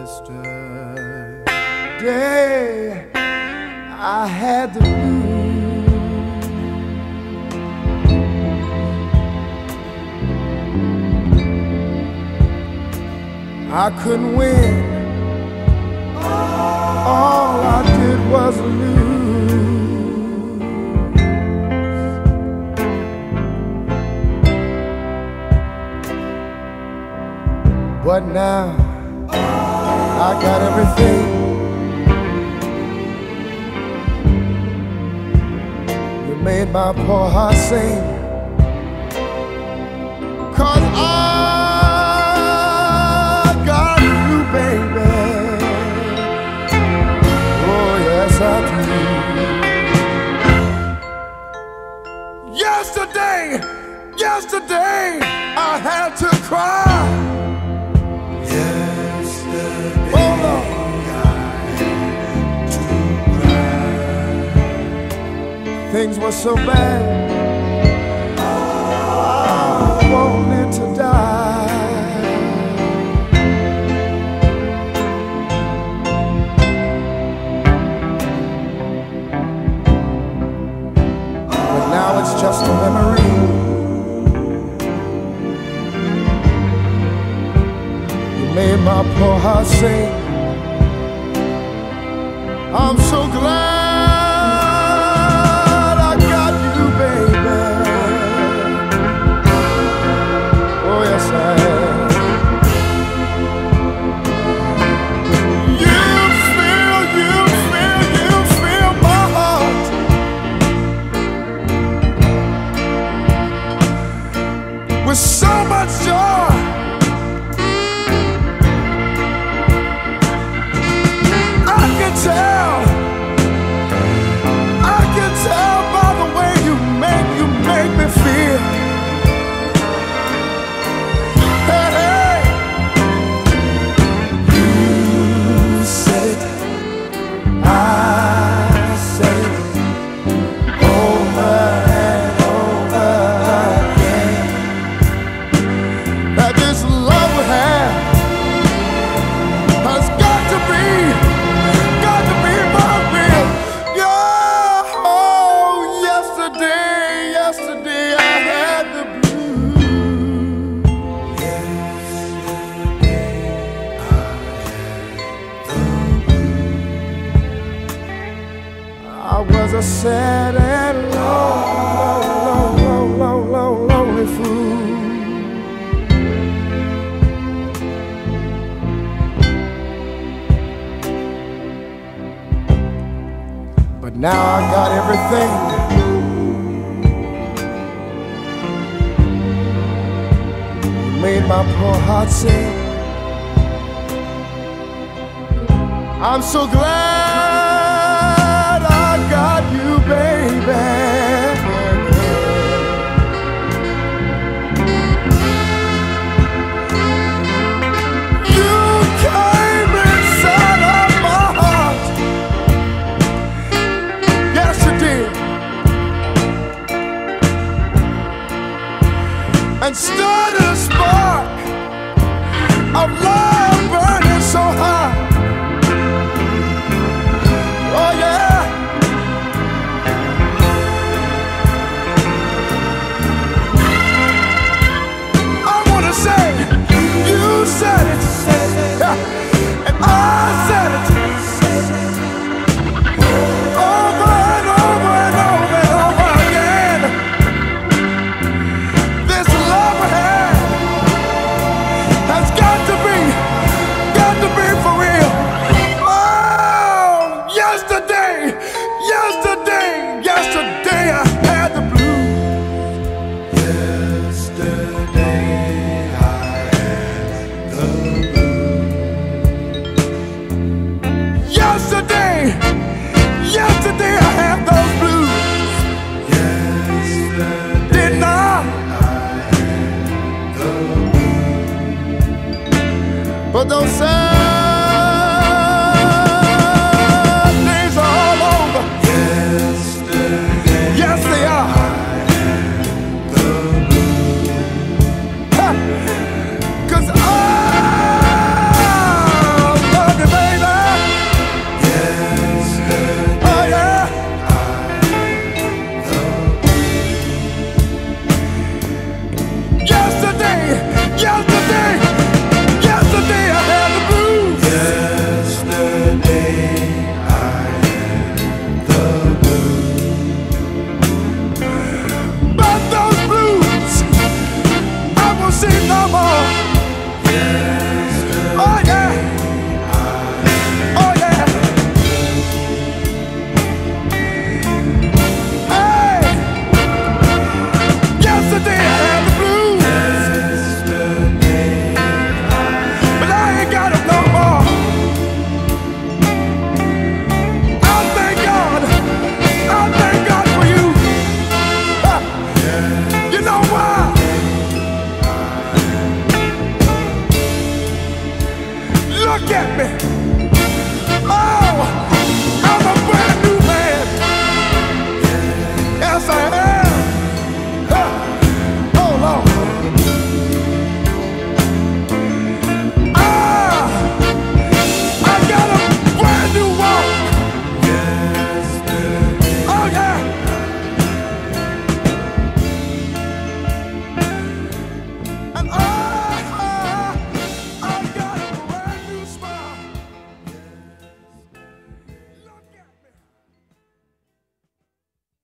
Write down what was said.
yesterday I had the blues. I couldn't win. All I did was lose. But now I got everything. You made my poor heart sing. Cause I Things were so bad. I wanted to die. But now it's just a memory. You made my poor heart sing. I'm so glad so much joy. A sad and lonely, lonely, lonely, lonely, lonely fool. But now I got everything. Made my poor heart sing. I'm so glad vou dançar. seen no more. Yes, oh, yeah.